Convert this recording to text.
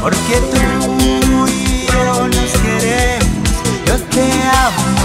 porque tú y yo nos queremos. Yo te amo.